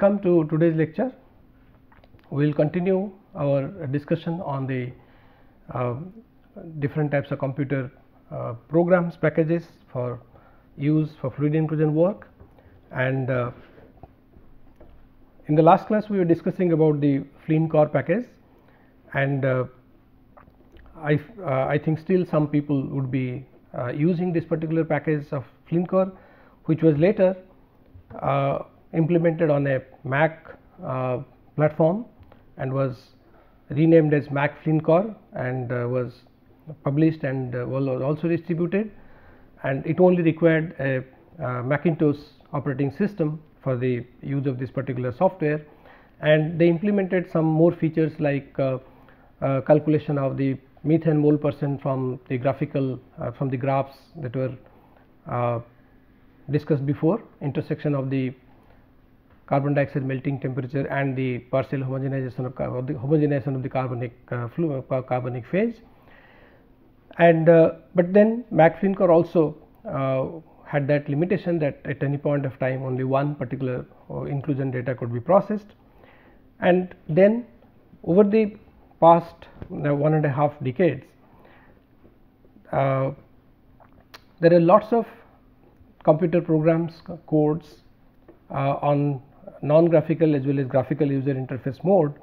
Welcome to today's lecture. We will continue our discussion on the uh, different types of computer uh, programs packages for use for fluid inclusion work and uh, in the last class we were discussing about the FLINCOR package and uh, I, uh, I think still some people would be uh, using this particular package of FLINCOR which was later implemented on a Mac platform and was renamed as Mac FLINCOR and was published and was also distributed. And it only required a Macintosh operating system for the use of this particular software. And they implemented some more features like uh, uh, calculation of the methane mole percent from the graphical uh, from the graphs that were uh, discussed before intersection of the carbon dioxide melting temperature and the partial homogenization of, the homogenization of the carbonic uh, fluid carbonic phase and but then MacFLINCOR also had that limitation that at any point of time only one particular uh, inclusion data could be processed. And then over the past uh, one and a half decades, uh, there are lots of computer programs codes uh, on non graphical as well as graphical user interface mode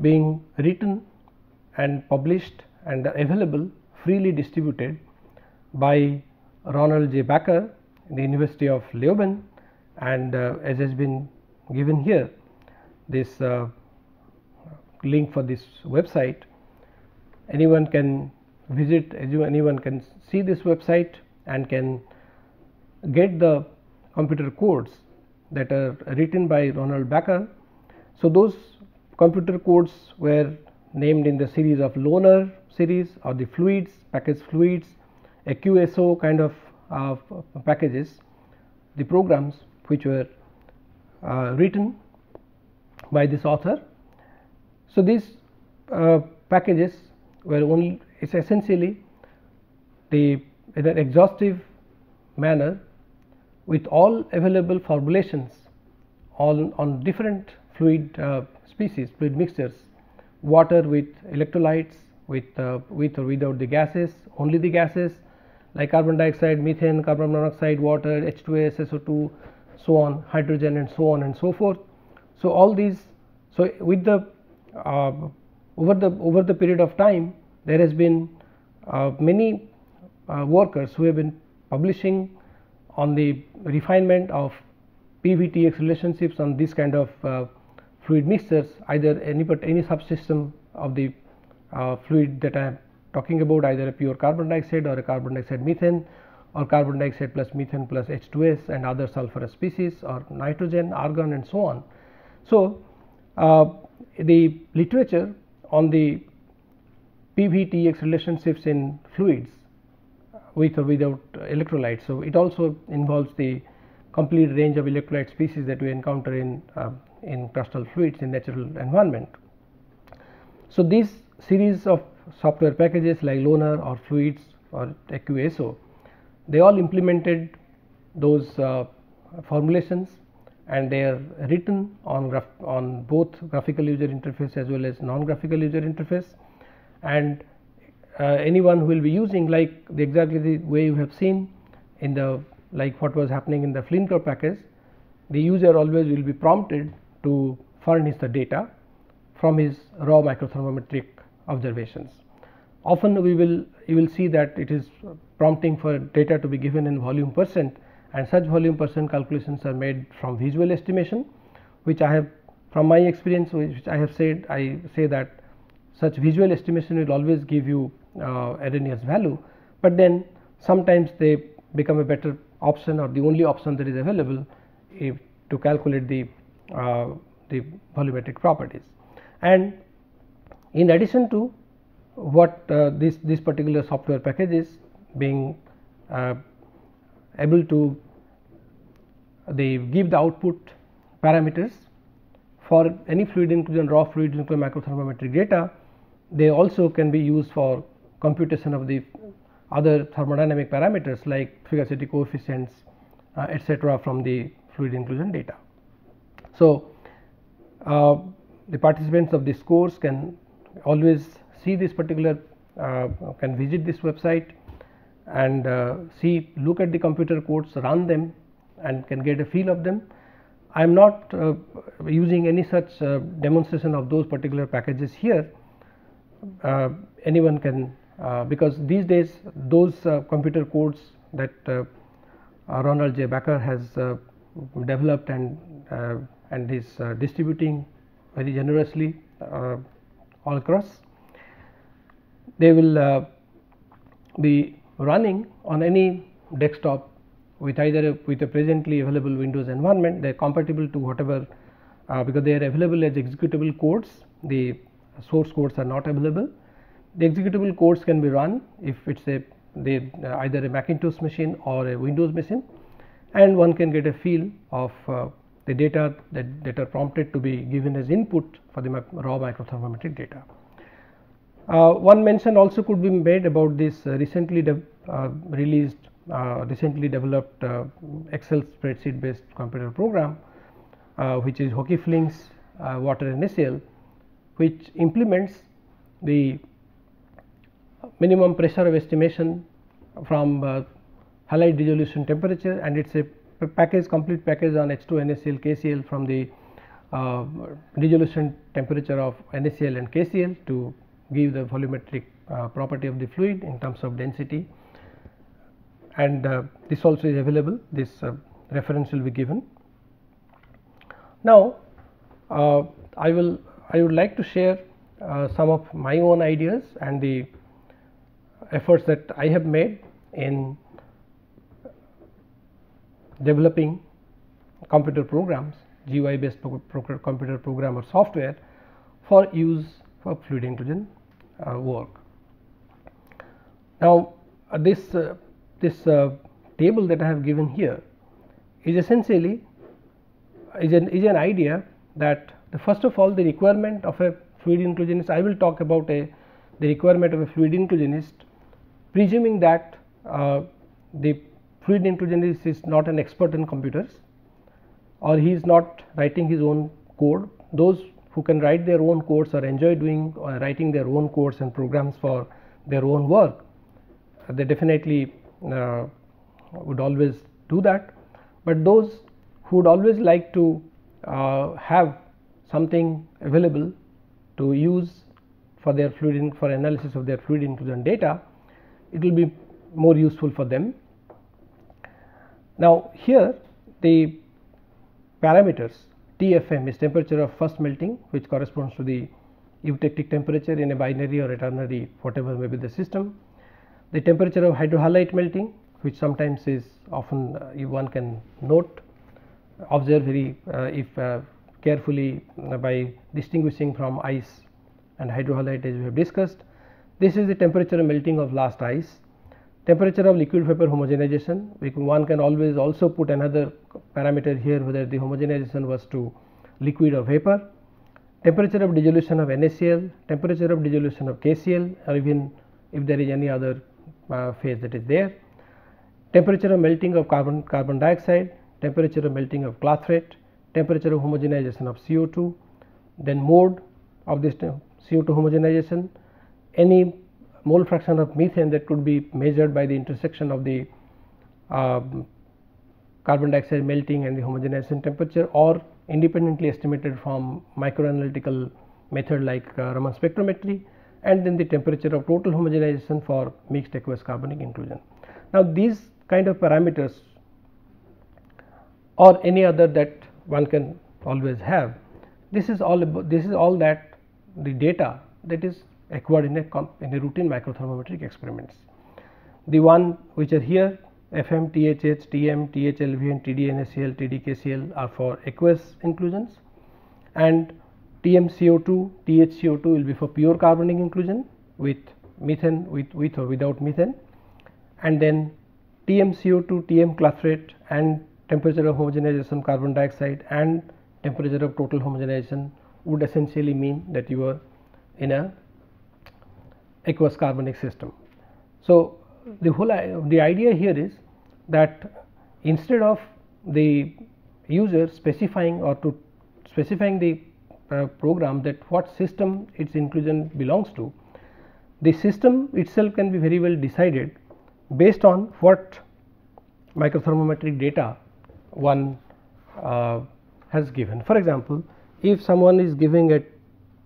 being written and published and available freely distributed by Ronald J. Bakker, the University of Leuven and uh, as has been given here this uh, link for this website anyone can visit as you anyone can see this website and can get the computer codes that are written by Ronald Bakker. So, those computer codes were named in the series of loner series or the fluids package fluids a QSO kind of uh, packages the programs which were uh, written by this author. So, these uh, packages were only is essentially the in an exhaustive manner with all available formulations on, on different fluid uh, species fluid mixtures water with electrolytes with uh, with or without the gases only the gases like carbon dioxide, methane, carbon monoxide, water, H2S, SO2, so on, hydrogen and so on and so forth. So, all these, so with the uh, over the over the period of time there has been uh, many uh, workers who have been publishing on the refinement of PVTX relationships on this kind of uh, fluid mixtures either any but any subsystem of the uh, fluid that I am talking about either a pure carbon dioxide or a carbon dioxide methane or carbon dioxide plus methane plus H2S and other sulfurous species or nitrogen, argon and so on. So, uh, the literature on the PVTX relationships in fluids with or without electrolytes. So, it also involves the complete range of electrolyte species that we encounter in uh, in crustal fluids in natural environment. So, this series of software packages like Loner or Fluids or QSO, they all implemented those uh, formulations and they are written on on both graphical user interface as well as non graphical user interface and uh, anyone who will be using like the exactly the way you have seen in the like what was happening in the FLINCOR package the user always will be prompted to furnish the data from his raw microthermometric observations. Often we will you will see that it is prompting for data to be given in volume percent and such volume percent calculations are made from visual estimation which I have from my experience which I have said I say that such visual estimation will always give you uh, value, but then sometimes they become a better option or the only option that is available if to calculate the uh, the volumetric properties. And in addition to what uh, this this particular software package is being uh, able to they give the output parameters for any fluid inclusion raw fluid inclusion microthermometric data they also can be used for computation of the other thermodynamic parameters like fugacity coefficients uh, etc., from the fluid inclusion data. So, uh, the participants of this course can always see this particular uh, can visit this website and uh, see look at the computer codes run them and can get a feel of them. I am not uh, using any such uh, demonstration of those particular packages here anyone can Uh, because these days those uh, computer codes that uh, Ronald J. Bakker has developed and and is distributing very generously all across they will uh, be running on any desktop with either a, with a presently available Windows environment they are compatible to whatever uh, because they are available as executable codes the source codes are not available. The executable codes can be run if it is a uh, either a Macintosh machine or a Windows machine and one can get a feel of uh, the data that, that are prompted to be given as input for the raw microthermometric data. Uh, one mention also could be made about this uh, recently uh, released uh, recently developed Excel spreadsheet based computer program which is HokieFlincs water NaCl which implements the minimum pressure of estimation from halide dissolution temperature and it is a package complete package on H2 NaCl KCl from the uh, dissolution temperature of NaCl and KCl to give the volumetric uh, property of the fluid in terms of density and uh, this also is available this uh, reference will be given. Now, uh, I will I would like to share uh, some of my own ideas and the efforts that I have made in developing computer programs GUI based computer program or software for use for fluid inclusion uh, work. Now, uh, this uh, this table that I have given here is essentially is an is an idea that the first of all the requirement of a fluid inclusionist I will talk about a the requirement of a fluid inclusionist presuming that uh, the fluid inclusionist is not an expert in computers or he is not writing his own code those who can write their own codes or enjoy doing or writing their own codes and programs for their own work they definitely uh, would always do that. But those who would always like to uh, have something available to use for their fluid in, for analysis of their fluid inclusion data it will be more useful for them. Now, here the parameters TFM is temperature of first melting which corresponds to the eutectic temperature in a binary or a ternary whatever may be the system. The temperature of hydrohalite melting which sometimes is often uh, one can note observe very uh, if uh, carefully uh, by distinguishing from ice and hydrohalite as we have discussed. This is the temperature of melting of last ice. Temperature of liquid vapor homogenization one can always also put another parameter here whether the homogenization was to liquid or vapor. Temperature of dissolution of NaCl, temperature of dissolution of KCl or even if there is any other uh, phase that is there. Temperature of melting of carbon carbon dioxide, temperature of melting of clathrate, temperature of homogenization of CO2, then mode of this CO2 homogenization, any mole fraction of methane that could be measured by the intersection of the uh, carbon dioxide melting and the homogenization temperature or independently estimated from microanalytical method like uh, Raman spectrometry and then the temperature of total homogenization for mixed aqueous carbonic inclusion. Now, these kind of parameters or any other that one can always have this is all this is all that the data that is acquired in a in a routine microthermometric experiments. The one which are here FM, THH, TM, THLV and TDNaCl, TDKCl are for aqueous inclusions and TMCO2, THCO2 will be for pure carbonic inclusion with methane with, with or without methane and then TMCO2, TM clathrate and temperature of homogenization carbon dioxide and temperature of total homogenization would essentially mean that you are in a aqueous carbonic system. So, the whole the idea here is that instead of the user specifying or to specifying the uh, program that what system its inclusion belongs to, the system itself can be very well decided based on what microthermometric data one uh, has given. For example, if someone is giving a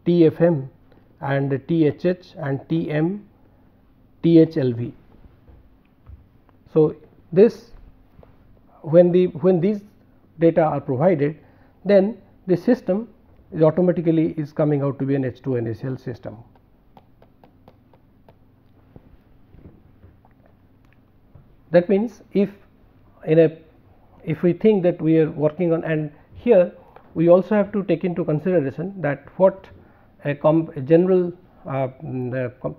TFM and THH and TM THLV. So, this when the when these data are provided then the system is automatically is coming out to be an H2 NaCl system. That means, if in a if we think that we are working on and here we also have to take into consideration that what a, a general uh, mm,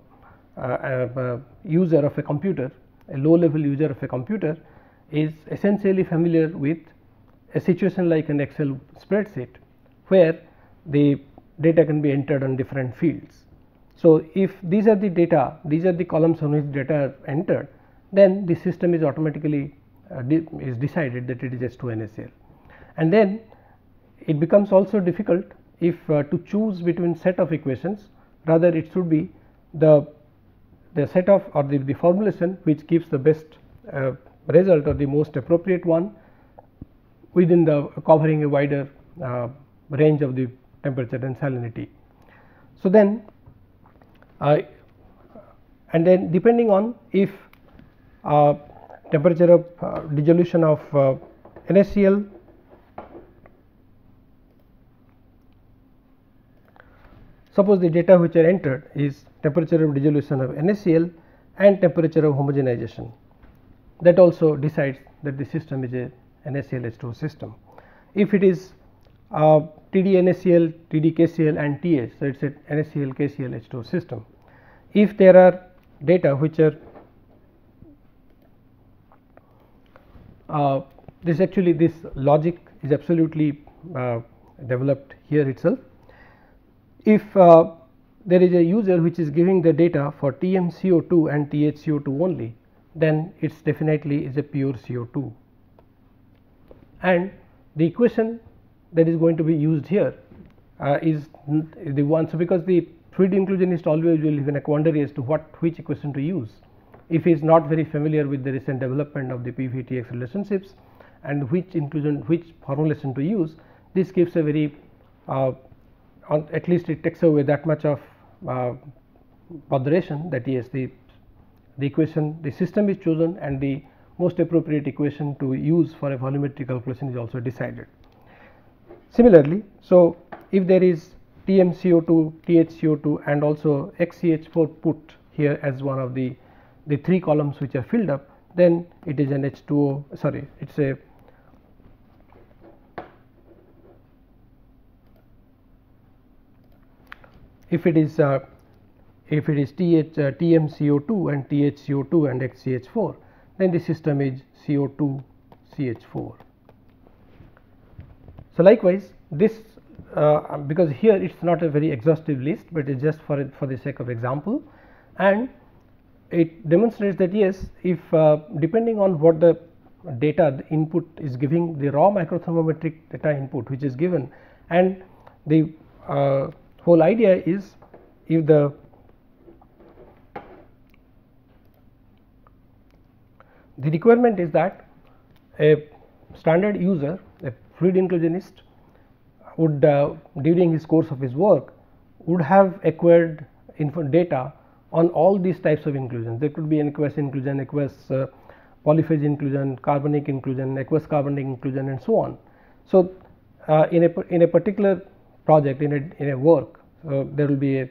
uh, uh, user of a computer a low level user of a computer is essentially familiar with a situation like an excel spreadsheet where the data can be entered on different fields. So, if these are the data these are the columns on which data are entered then the system is automatically uh, is decided that it is H2NaCl. And then it becomes also difficult if uh, to choose between set of equations rather it should be the the set of or the, the formulation which gives the best uh, result or the most appropriate one within the covering a wider uh, range of the temperature and salinity. So, then and then depending on if uh, temperature of uh, dissolution of uh, NaCl suppose the data which are entered is temperature of dissolution of NaCl and temperature of homogenization that also decides that the system is a NaClH2 system. If it is uh, TD NaCl, TD KCl and TH, so it is a NaCl KCl H2 system. If there are data which are uh, this actually this logic is absolutely uh, developed here itself. If uh, there is a user which is giving the data for TM CO2 and TH CO2 only, then it is definitely is a pure CO2. And the equation that is going to be used here uh, is the one. So, because the fluid inclusionist always will even a quandary as to what which equation to use if he is not very familiar with the recent development of the PVTX relationships and which inclusion which formulation to use this gives a very uh, at least it takes away that much of uh, botheration that yes the the equation the system is chosen and the most appropriate equation to use for a volumetric calculation is also decided. Similarly, so if there is TmCO2, THCO2 and also XCH4 put here as one of the the three columns which are filled up then it is an H2O sorry it is a if it is uh, if it is TH uh, TmCO2 and THCO2 and XCH4 then the system is CO2 CH4. So, likewise this uh, because here it is not a very exhaustive list, but it is just for for the sake of example and it demonstrates that yes if uh, depending on what the data the input is giving the raw microthermometric data input which is given and the uh, whole idea is if the the requirement is that a standard user a fluid inclusionist would uh, during his course of his work would have acquired info data on all these types of inclusions. There could be an aqueous inclusion, aqueous uh, polyphase inclusion, carbonic inclusion, aqueous carbonic inclusion and so on. So, uh, in a in a particular project in a in a work uh, there will be a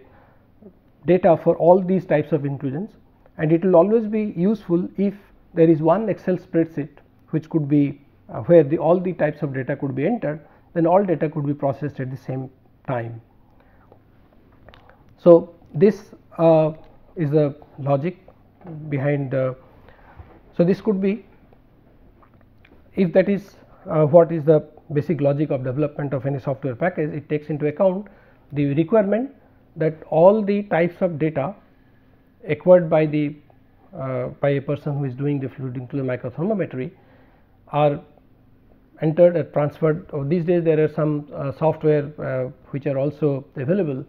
data for all these types of inclusions and it will always be useful if there is one excel spreadsheet which could be uh, where the all the types of data could be entered then all data could be processed at the same time. So, this uh, is the logic behind uh, so this could be if that is uh, what is the basic logic of development of any software package it takes into account the requirement that all the types of data acquired by the uh, by a person who is doing the fluid inclusion microthermometry are entered or transferred. Or these days there are some uh, software uh, which are also available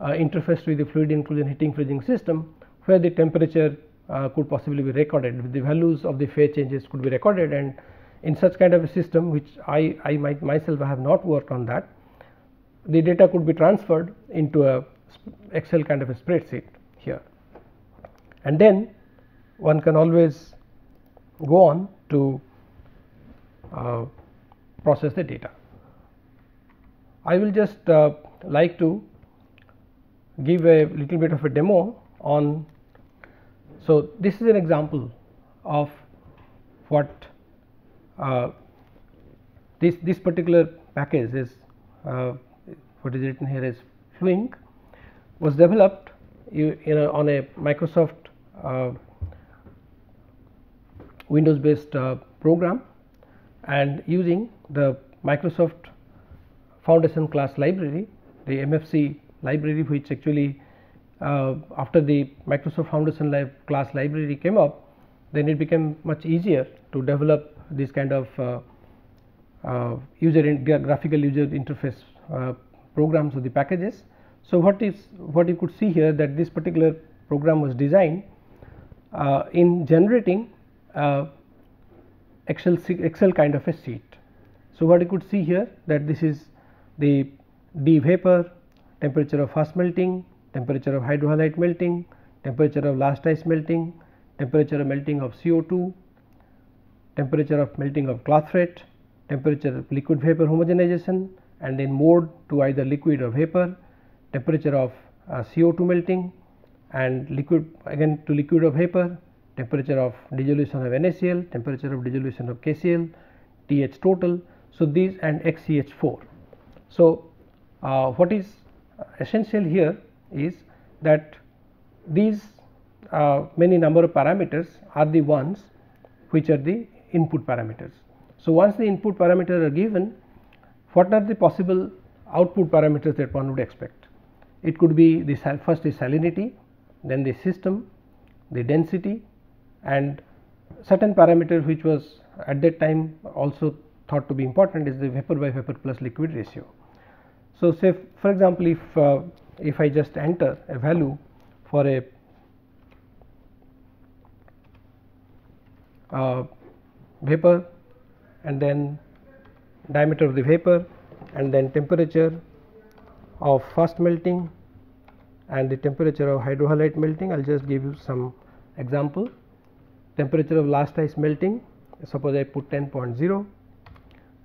uh, interface with the fluid inclusion heating freezing system where the temperature uh, could possibly be recorded. The values of the phase changes could be recorded and in such kind of a system which I, I might myself have not worked on that the data could be transferred into a excel kind of a spreadsheet here and then one can always go on to uh, process the data. I will just uh, like to give a little bit of a demo on. So, this is an example of what uh, this this particular package is uh, what is written here is Fluink was developed you, you know, on a Microsoft uh, Windows based uh, program and using the Microsoft Foundation class library, the MFC library which actually uh, after the Microsoft Foundation class library came up, then it became much easier to develop this kind of uh, uh, user graphical user interface uh, programs or the packages. So, what is what you could see here that this particular program was designed in generating Excel, Excel kind of a sheet. So, what you could see here that this is the D vapor, temperature of fast melting, temperature of hydrohalite melting, temperature of last ice melting, temperature of melting of CO2, temperature of melting of clathrate, temperature of liquid vapor homogenization and then mode to either liquid or vapor, temperature of uh, CO2 melting and liquid again to liquid or vapor, temperature of dissolution of NaCl, temperature of dissolution of KCl, TH total. So, these and XCH4. So, uh, what is essential here is that these uh, many number of parameters are the ones which are the input parameters. So, once the input parameters are given, what are the possible output parameters that one would expect? It could be the first is salinity, then the system, the density and certain parameter which was at that time also thought to be important is the vapor by vapor plus liquid ratio. So, say for example, if uh, if I just enter a value for a uh, vapor and then diameter of the vapor and then temperature of fast melting and the temperature of hydrohalite melting. I will just give you some example. Temperature of last ice melting suppose I put 10.0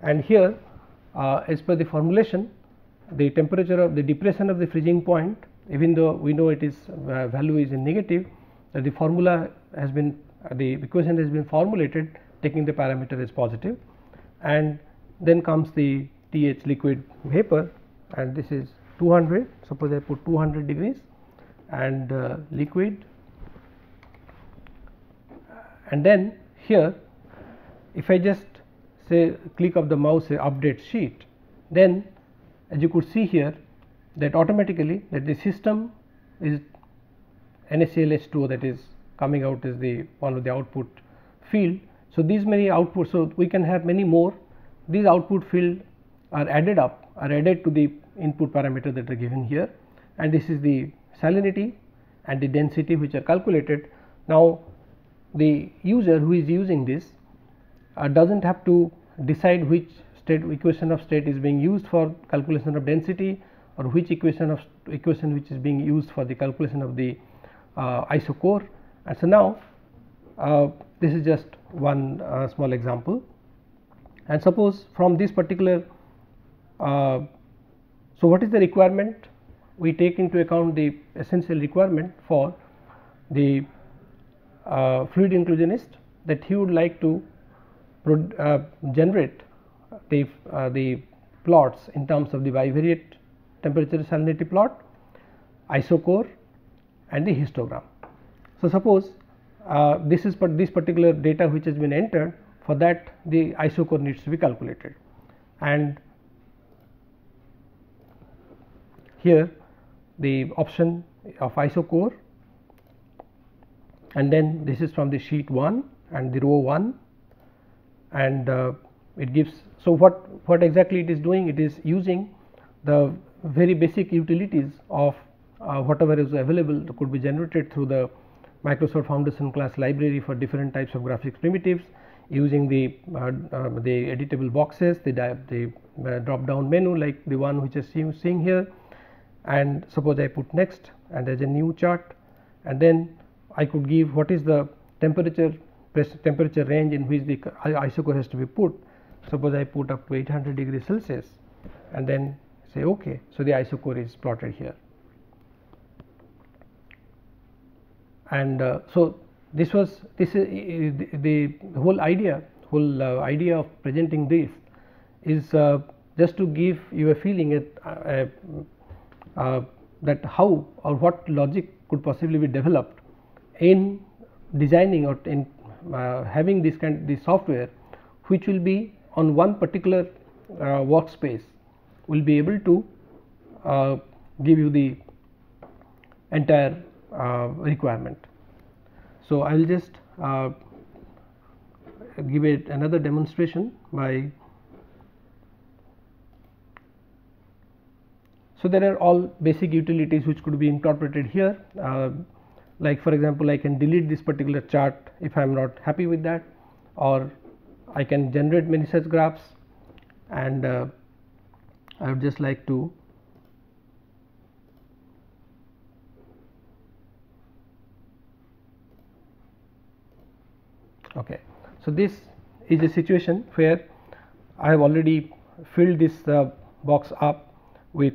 and here uh, as per the formulation the temperature of the depression of the freezing point even though we know it is uh, value is in negative uh, the formula has been the equation has been formulated taking the parameter as positive and then comes the TH liquid vapor and this is 200 suppose I put 200 degrees and uh, liquid and then here if I just say click of the mouse say update sheet then as you could see here that automatically that the system is NaClH2 that is coming out is the one of the output field. So, these many outputs so we can have many more these output field are added up are added to the input parameter that are given here and this is the salinity and the density which are calculated. Now, the user who is using this uh, does not have to decide which state equation of state is being used for calculation of density or which equation of equation which is being used for the calculation of the uh, isochore. And so, now uh, this is just one uh, small example and suppose from this particular uh, so what is the requirement we take into account the essential requirement for the uh, fluid inclusionist that he would like to uh, generate the uh, the plots in terms of the bivariate temperature salinity plot, isochore and the histogram. So, suppose uh, this is this particular data which has been entered for that the isochore needs to be calculated and here the option of isochore and then this is from the sheet 1 and the row 1 and uh, it gives. So, what, what exactly it is doing? It is using the very basic utilities of uh, whatever is available could be generated through the Microsoft Foundation class library for different types of graphics primitives using the uh, uh, the editable boxes, the, the uh, drop down menu like the one which is seeing, here and suppose I put next and there is a new chart and then I could give what is the temperature temperature range in which the isochore has to be put. Suppose I put up to 800 degrees Celsius and then say OK. So, the isochore is plotted here. And uh, so, this was this is the, the whole idea whole uh, idea of presenting this is uh, just to give you a feeling at, uh, that how or what logic could possibly be developed in designing or in having this kind this software which will be on one particular uh, workspace will be able to uh, give you the entire requirement. So, I will just uh, give it another demonstration by So, there are all basic utilities which could be incorporated here uh, like for example, I can delete this particular chart if I am not happy with that or I can generate many such graphs and uh, I would just like to okay. So, this is a situation where I have already filled this uh, box up with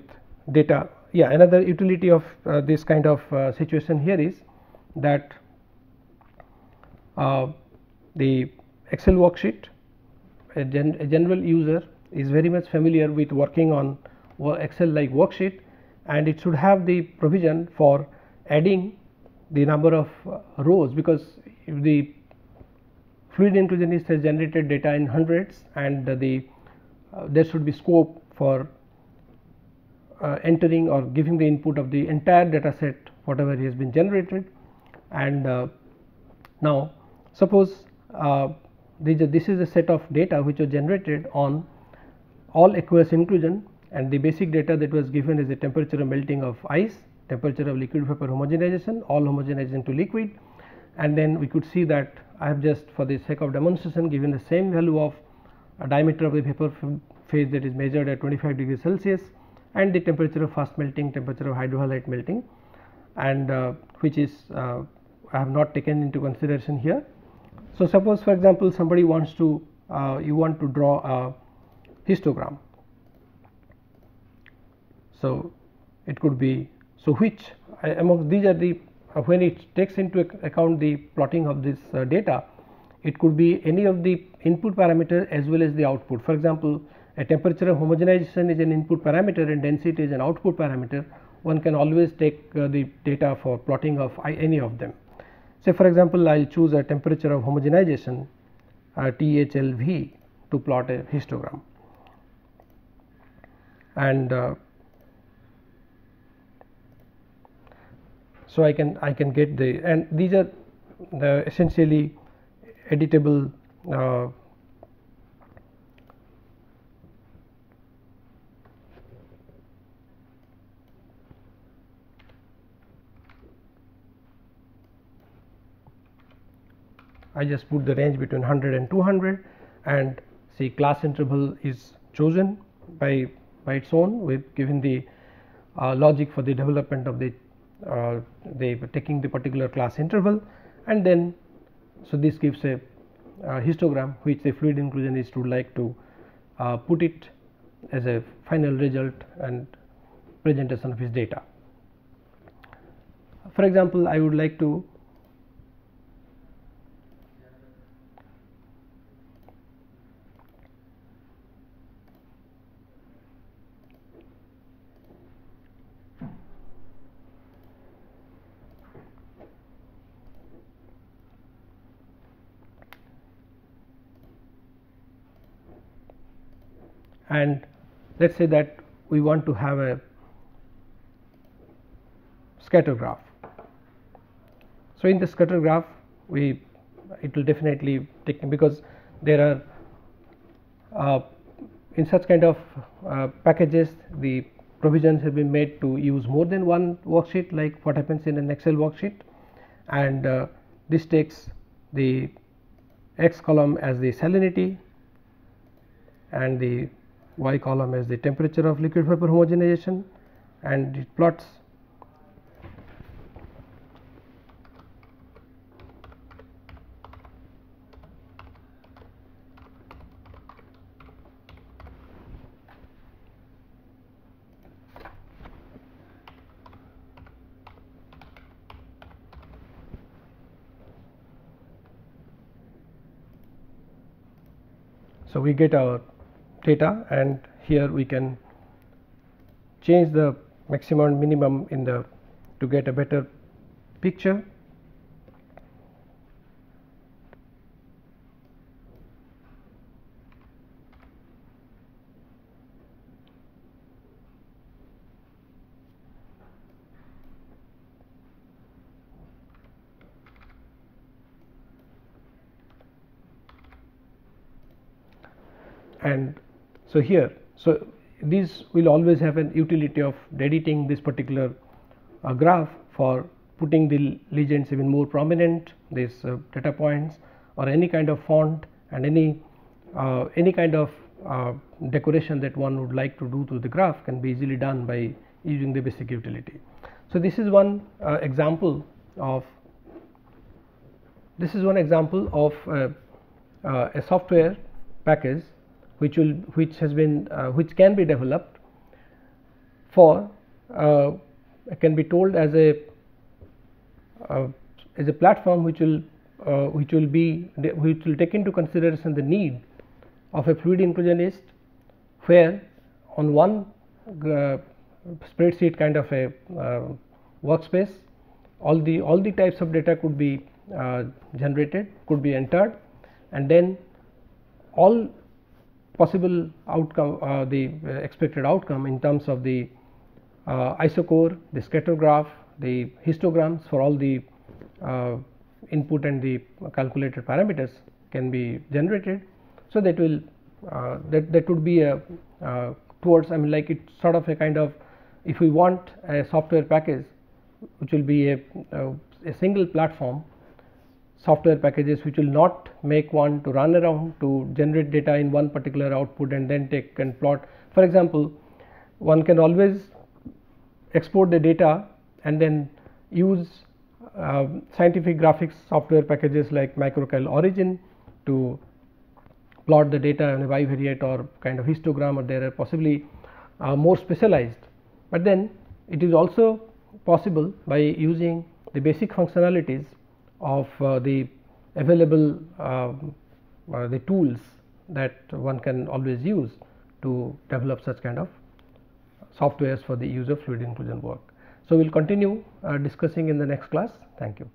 data yeah another utility of uh, this kind of uh, situation here is that uh, the excel worksheet a, gen a, general user is very much familiar with working on excel like worksheet and it should have the provision for adding the number of uh, rows because the fluid inclusionist has generated data in hundreds and the uh, there should be scope for uh, entering or giving the input of the entire data set whatever has been generated. And uh, now suppose uh, this is a set of data which was generated on all aqueous inclusion and the basic data that was given is the temperature of melting of ice, temperature of liquid vapor homogenization, all homogenizing to liquid. And then we could see that I have just for the sake of demonstration given the same value of a diameter of the vapor phase that is measured at 25 degrees Celsius and the temperature of fast melting, temperature of hydrohalite melting and uh, which is uh, I have not taken into consideration here. So, suppose for example, somebody wants to uh, you want to draw a histogram. So, it could be so which among these are the when it takes into account the plotting of this uh, data it could be any of the input parameter as well as the output. For example, a temperature of homogenization is an input parameter and density is an output parameter one can always take uh, the data for plotting of any of them. Say for example, I will choose a temperature of homogenization uh, THLV to plot a histogram and uh, so I can I can get the and these are the essentially editable uh, I just put the range between 100 and 200 and see class interval is chosen by by its own with given the uh, logic for the development of the uh, the taking the particular class interval and then so this gives a uh, histogram which the fluid inclusionist would like to uh, put it as a final result and presentation of his data. For example, I would like to and let us say that we want to have a scatter graph. So, in the scatter graph we it will definitely take because there are uh, in such kind of uh, packages the provisions have been made to use more than one worksheet like what happens in an Excel worksheet and uh, this takes the x column as the salinity and the y column as the temperature of liquid vapor homogenization and it plots So, we get our data and here we can change the maximum and minimum in the to get a better picture. and so here so these will always have an utility of editing this particular uh, graph for putting the legends even more prominent these uh, data points or any kind of font and any uh, any kind of uh, decoration that one would like to do to the graph can be easily done by using the basic utility. So, this is one uh, example of this is one example of uh, a software package which will which has been uh, which can be developed for uh, can be told as a uh, as a platform which will uh, which will be which will take into consideration the need of a fluid inclusionist where on one uh, spreadsheet kind of a uh, workspace all the all the types of data could be generated could be entered and then all possible outcome uh, the uh, expected outcome in terms of the uh, isochore, the scatter graph, the histograms for all the uh, input and the calculated parameters can be generated. So, that will that that would be a towards I mean like it sort of a kind of if we want a software package which will be a, a, a single platform software packages which will not make one to run around to generate data in one particular output and then take and plot. For example, one can always export the data and then use uh, scientific graphics software packages like microcal origin to plot the data in a bivariate or kind of histogram or there are possibly uh, more specialized. But then it is also possible by using the basic functionalities of uh, the available uh, uh, the tools that one can always use to develop such kind of softwares for the use of fluid inclusion work. So, we will continue discussing in the next class. Thank you.